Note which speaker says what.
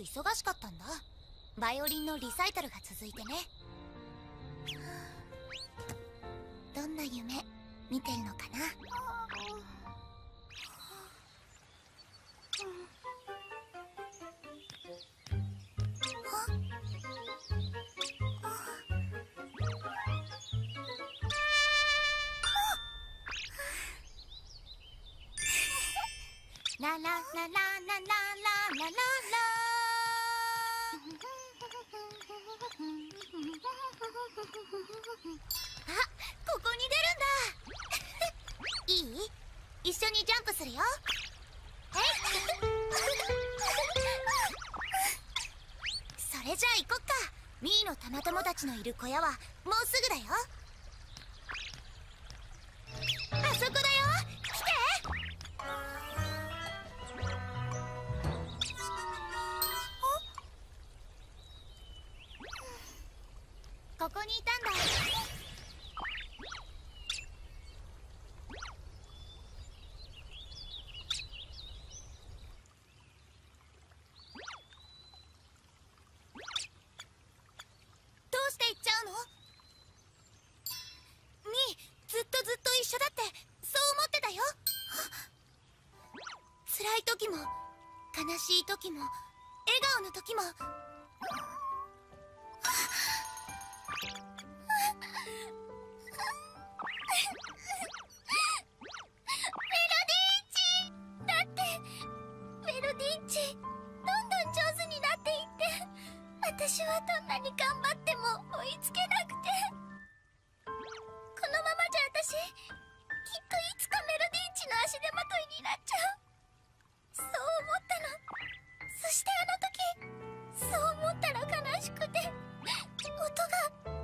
Speaker 1: 忙しかったんだ。バイオリンのリサイタルが続いてね。どんな夢見てるのかな？ラララララララララ。あここに出るんだ。いい？一緒にジャンプするよ。え？いそれじゃあ行こっか。ミーの玉友達のいる小屋はもうすぐだよ。あそこだよ。来て。ここにいたんだ。一緒だってそう思ってたよ。辛い時も悲しい時も笑顔の時も。私はどんなに頑張っても追いつけない思ったら悲しくて音が